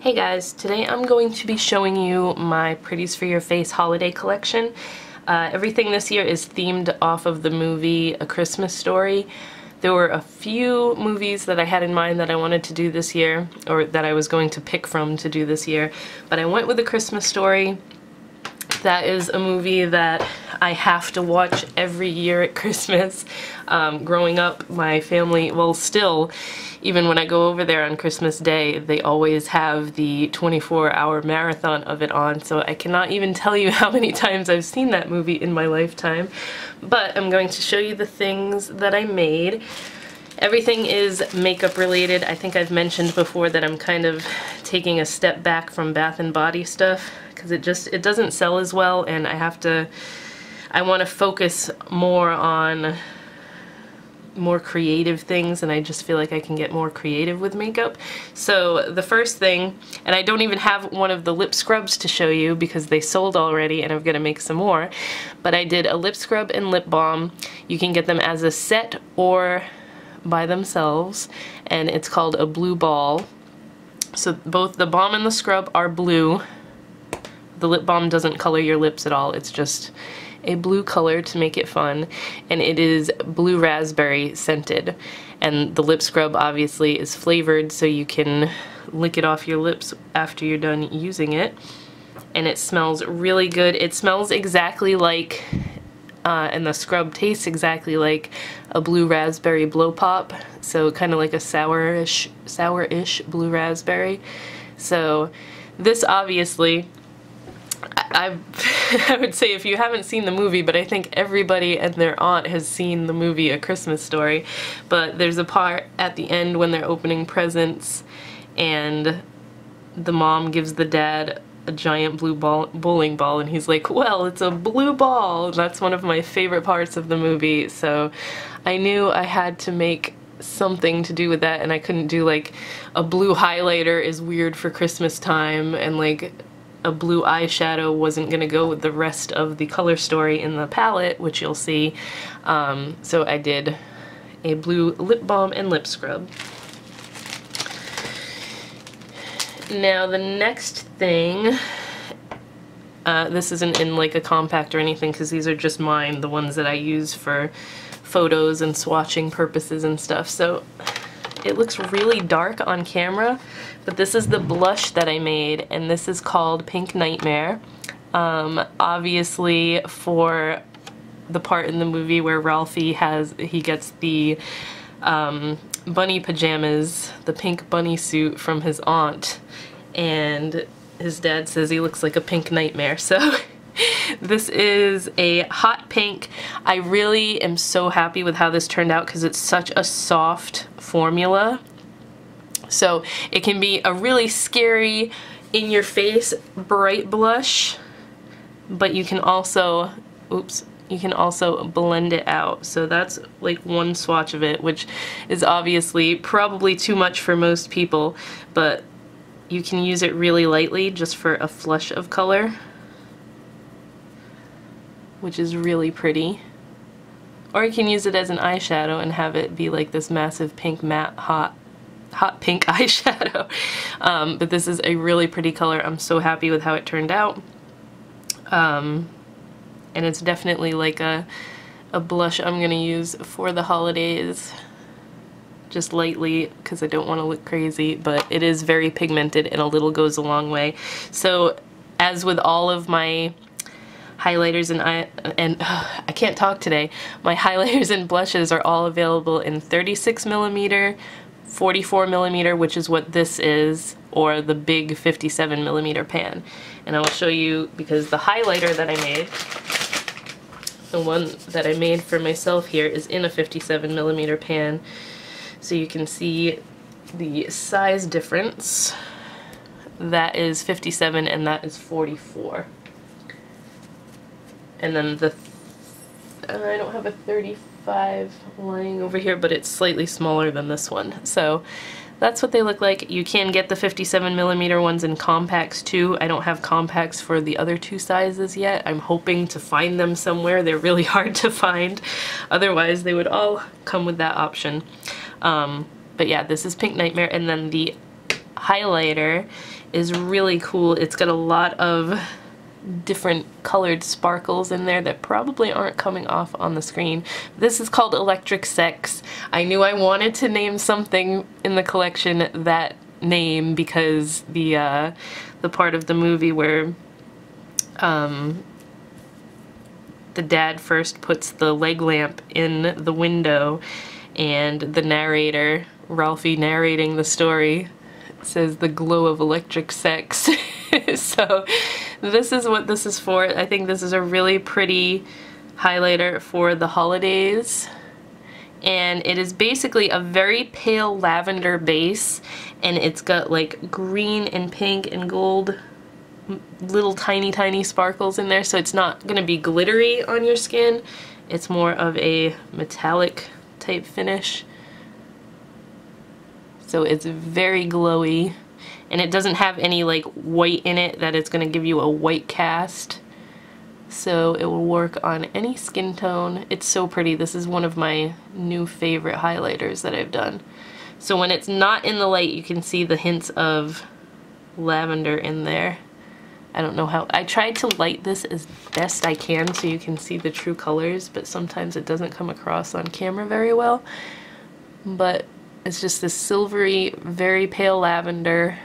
Hey guys, today I'm going to be showing you my Pretties for Your Face holiday collection. Uh, everything this year is themed off of the movie A Christmas Story. There were a few movies that I had in mind that I wanted to do this year, or that I was going to pick from to do this year, but I went with A Christmas Story. That is a movie that I have to watch every year at Christmas. Um, growing up, my family, well still, even when I go over there on Christmas Day, they always have the 24 hour marathon of it on, so I cannot even tell you how many times I've seen that movie in my lifetime. But I'm going to show you the things that I made. Everything is makeup related. I think I've mentioned before that I'm kind of taking a step back from Bath and Body stuff because it just, it doesn't sell as well and I have to, I want to focus more on more creative things and I just feel like I can get more creative with makeup. So the first thing, and I don't even have one of the lip scrubs to show you because they sold already and I'm gonna make some more, but I did a lip scrub and lip balm. You can get them as a set or by themselves and it's called a blue ball. So both the balm and the scrub are blue. The lip balm doesn't color your lips at all, it's just a blue color to make it fun and it is blue raspberry scented and the lip scrub obviously is flavored so you can lick it off your lips after you're done using it and it smells really good. It smells exactly like uh, and the scrub tastes exactly like a blue raspberry blow pop. So kind of like a sourish sourish blue raspberry. So this obviously I, I would say if you haven't seen the movie, but I think everybody and their aunt has seen the movie A Christmas Story, but there's a part at the end when they're opening presents and the mom gives the dad a giant blue ball, bowling ball and he's like, well, it's a blue ball. That's one of my favorite parts of the movie, so I knew I had to make something to do with that and I couldn't do like a blue highlighter is weird for Christmas time and like a blue eyeshadow wasn't going to go with the rest of the color story in the palette, which you'll see. Um, so I did a blue lip balm and lip scrub. Now the next thing, uh, this isn't in like a compact or anything because these are just mine, the ones that I use for photos and swatching purposes and stuff. So it looks really dark on camera, but this is the blush that I made, and this is called Pink Nightmare. Um, obviously, for the part in the movie where Ralphie has, he gets the um, bunny pajamas, the pink bunny suit from his aunt, and his dad says he looks like a pink nightmare, so this is a hot pink. I really am so happy with how this turned out because it's such a soft formula. So it can be a really scary, in-your-face, bright blush, but you can also, oops, you can also blend it out. So that's like one swatch of it, which is obviously probably too much for most people, but you can use it really lightly just for a flush of color which is really pretty. Or you can use it as an eyeshadow and have it be like this massive pink matte hot hot pink eyeshadow. Um, but this is a really pretty color. I'm so happy with how it turned out. Um, and it's definitely like a, a blush I'm going to use for the holidays just lightly because I don't want to look crazy but it is very pigmented and a little goes a long way. So as with all of my highlighters and I and I can't talk today. My highlighters and blushes are all available in 36 millimeter, 44 millimeter, which is what this is, or the big 57 millimeter pan. And I will show you because the highlighter that I made, the one that I made for myself here is in a 57 millimeter pan. So you can see the size difference. That is 57 and that is 44. And then the, uh, I don't have a 35 lying over here, but it's slightly smaller than this one. So that's what they look like. You can get the 57 millimeter ones in compacts too. I don't have compacts for the other two sizes yet. I'm hoping to find them somewhere. They're really hard to find. Otherwise they would all come with that option. Um, but yeah, this is Pink Nightmare and then the highlighter is really cool. It's got a lot of different colored sparkles in there that probably aren't coming off on the screen. This is called Electric Sex. I knew I wanted to name something in the collection that name because the uh, the part of the movie where um, the dad first puts the leg lamp in the window and the narrator, Ralphie narrating the story, says the glow of electric sex. so this is what this is for. I think this is a really pretty highlighter for the holidays. And it is basically a very pale lavender base and it's got like green and pink and gold little tiny tiny sparkles in there. So it's not going to be glittery on your skin. It's more of a metallic type finish. So it's very glowy and it doesn't have any like white in it that it's going to give you a white cast so it will work on any skin tone. It's so pretty. This is one of my new favorite highlighters that I've done. So when it's not in the light you can see the hints of lavender in there. I don't know how, I tried to light this as best I can so you can see the true colors, but sometimes it doesn't come across on camera very well. But it's just this silvery, very pale lavender,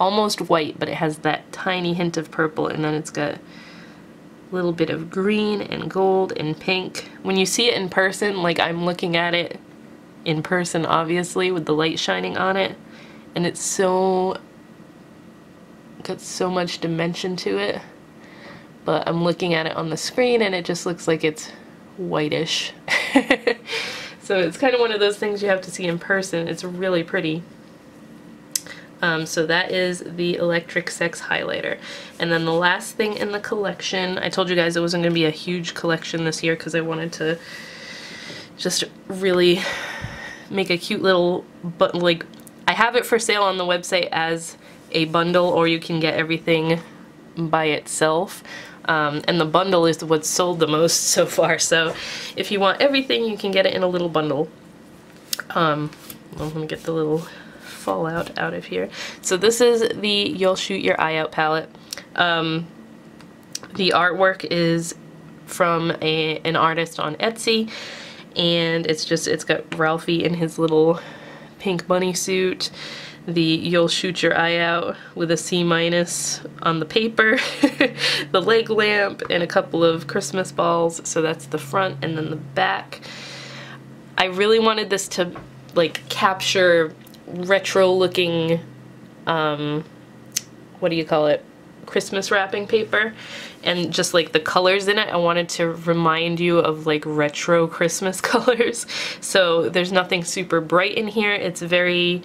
almost white, but it has that tiny hint of purple, and then it's got a little bit of green and gold and pink. When you see it in person, like I'm looking at it in person, obviously, with the light shining on it, and it's so got so much dimension to it. But I'm looking at it on the screen and it just looks like it's whitish. So it's kind of one of those things you have to see in person. It's really pretty um, so that is the Electric Sex highlighter. And then the last thing in the collection, I told you guys it wasn't going to be a huge collection this year because I wanted to just really make a cute little, but like, I have it for sale on the website as a bundle or you can get everything by itself. Um, and the bundle is what's sold the most so far. So if you want everything, you can get it in a little bundle. Um, well, let me get the little fallout out of here. So this is the You'll Shoot Your Eye Out palette. Um, the artwork is from a, an artist on Etsy and it's just, it's got Ralphie in his little pink bunny suit the you'll shoot your eye out with a C minus on the paper, the leg lamp, and a couple of Christmas balls. So that's the front and then the back. I really wanted this to like capture retro looking, um, what do you call it? Christmas wrapping paper and just like the colors in it. I wanted to remind you of like retro Christmas colors. So there's nothing super bright in here. It's very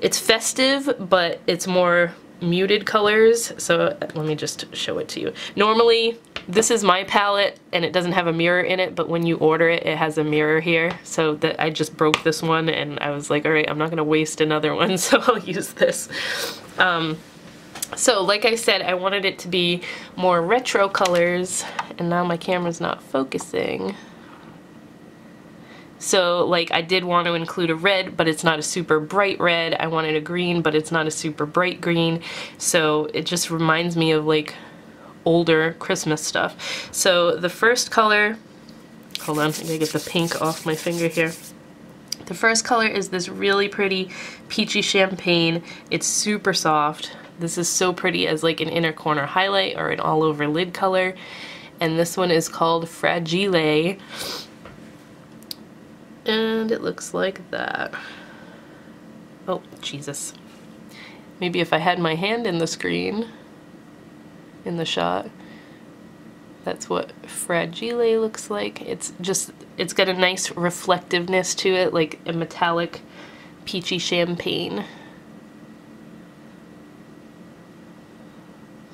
it's festive, but it's more muted colors, so let me just show it to you. Normally, this is my palette, and it doesn't have a mirror in it, but when you order it, it has a mirror here, so that I just broke this one, and I was like, alright, I'm not gonna waste another one, so I'll use this. Um, so, like I said, I wanted it to be more retro colors, and now my camera's not focusing. So like I did want to include a red, but it's not a super bright red. I wanted a green, but it's not a super bright green. So it just reminds me of like older Christmas stuff. So the first color, hold on, I gotta get the pink off my finger here. The first color is this really pretty peachy champagne. It's super soft. This is so pretty as like an inner corner highlight or an all over lid color. And this one is called Fragile and it looks like that. Oh, Jesus. Maybe if I had my hand in the screen, in the shot, that's what Fragile looks like. It's just, it's got a nice reflectiveness to it, like a metallic peachy champagne.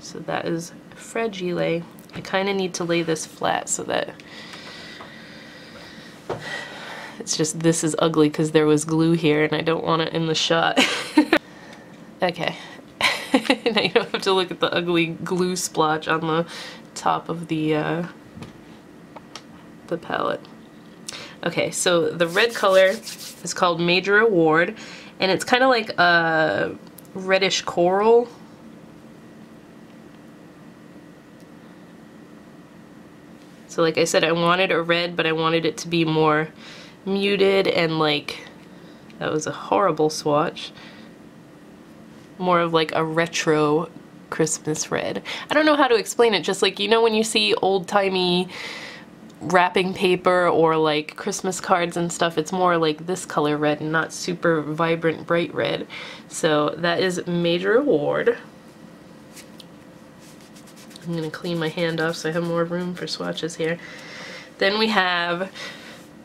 So that is Fragile. I kind of need to lay this flat so that it's just this is ugly because there was glue here and I don't want it in the shot. okay. now you don't have to look at the ugly glue splotch on the top of the uh, the palette. Okay, so the red color is called Major Award and it's kind of like a reddish coral. So like I said, I wanted a red, but I wanted it to be more muted and like, that was a horrible swatch. More of like a retro Christmas red. I don't know how to explain it, just like, you know when you see old-timey wrapping paper or like Christmas cards and stuff, it's more like this color red and not super vibrant bright red. So that is Major Award. I'm going to clean my hand off so I have more room for swatches here. Then we have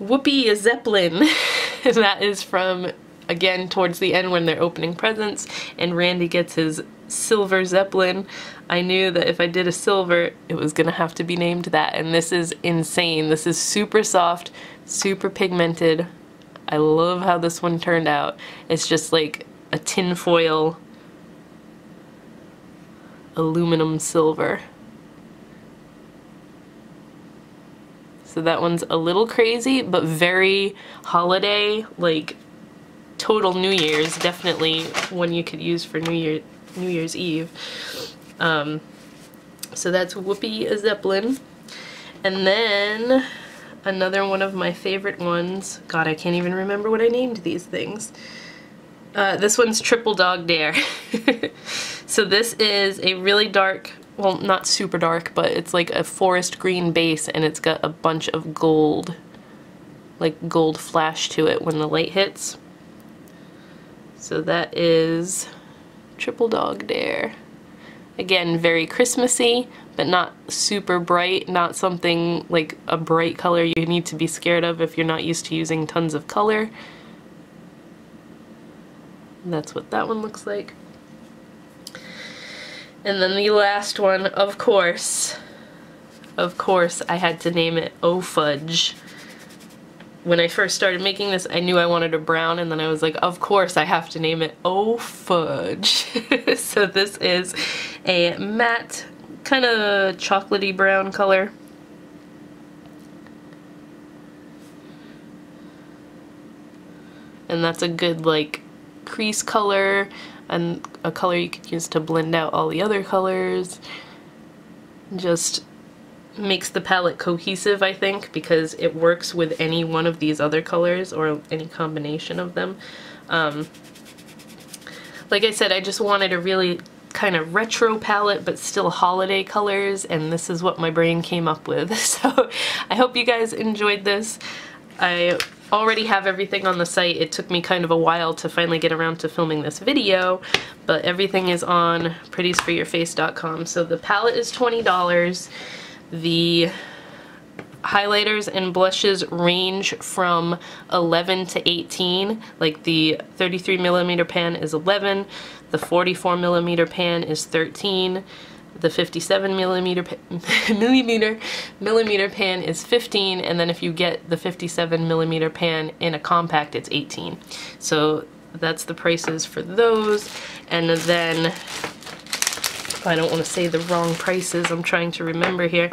Whoopi Zeppelin. that is from, again, towards the end when they're opening presents and Randy gets his silver Zeppelin. I knew that if I did a silver, it was gonna have to be named that. And this is insane. This is super soft, super pigmented. I love how this one turned out. It's just like a tinfoil aluminum silver. So that one's a little crazy, but very holiday, like total New Year's, definitely one you could use for New Year, New Year's Eve. Um, so that's Whoopi Zeppelin. And then another one of my favorite ones. God, I can't even remember what I named these things. Uh, this one's Triple Dog Dare. so this is a really dark, well not super dark, but it's like a forest green base and it's got a bunch of gold, like gold flash to it when the light hits. So that is Triple Dog Dare. Again, very Christmassy, but not super bright, not something like a bright color you need to be scared of if you're not used to using tons of color. That's what that one looks like. And then the last one, of course, of course, I had to name it Oh Fudge when I first started making this, I knew I wanted a brown, and then I was like, of course I have to name it Oh Fudge. so this is a matte, kind of chocolatey brown color. And that's a good, like, crease color, and a color you could use to blend out all the other colors. Just makes the palette cohesive, I think, because it works with any one of these other colors or any combination of them. Um, like I said, I just wanted a really kind of retro palette but still holiday colors and this is what my brain came up with. So I hope you guys enjoyed this. I already have everything on the site. It took me kind of a while to finally get around to filming this video, but everything is on prettiesforyourface.com. So the palette is $20. The highlighters and blushes range from 11 to 18 like the 33 millimeter pan is 11 the 44 millimeter pan is 13 the 57 millimeter millimeter millimeter pan is 15 and then if you get the 57 millimeter pan in a compact it's 18 so that's the prices for those and then I don't want to say the wrong prices. I'm trying to remember here.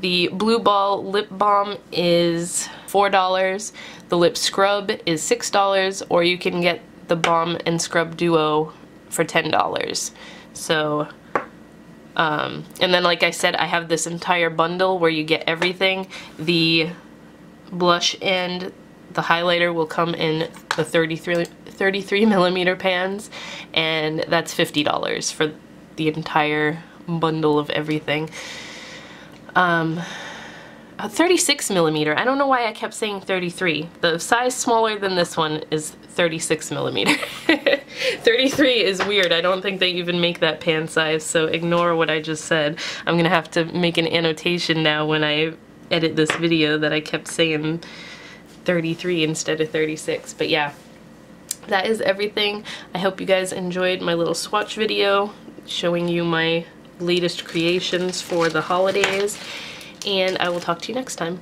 The Blue Ball Lip Balm is $4. The Lip Scrub is $6. Or you can get the Balm and Scrub Duo for $10. So, um, and then like I said, I have this entire bundle where you get everything. The blush and the highlighter will come in the 33, 33 millimeter pans and that's $50 for the entire bundle of everything. Um, 36 millimeter. I don't know why I kept saying 33. The size smaller than this one is 36 millimeter. 33 is weird. I don't think they even make that pan size, so ignore what I just said. I'm gonna have to make an annotation now when I edit this video that I kept saying 33 instead of 36. But yeah, that is everything. I hope you guys enjoyed my little swatch video showing you my latest creations for the holidays and I will talk to you next time.